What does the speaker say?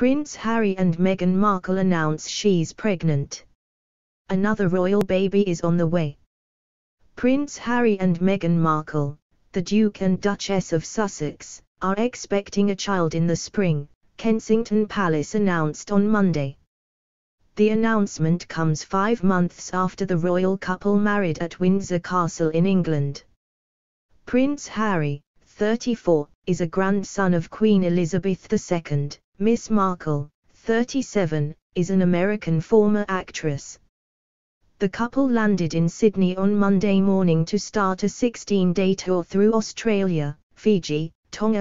Prince Harry and Meghan Markle announce she's pregnant. Another royal baby is on the way. Prince Harry and Meghan Markle, the Duke and Duchess of Sussex, are expecting a child in the spring, Kensington Palace announced on Monday. The announcement comes five months after the royal couple married at Windsor Castle in England. Prince Harry, 34, is a grandson of Queen Elizabeth II. Miss Markle, 37, is an American former actress. The couple landed in Sydney on Monday morning to start a 16-day tour through Australia, Fiji, Tonga,